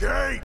gate!